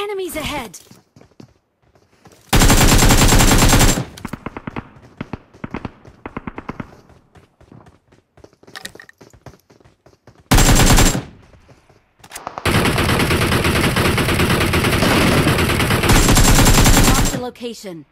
Enemies ahead! The location.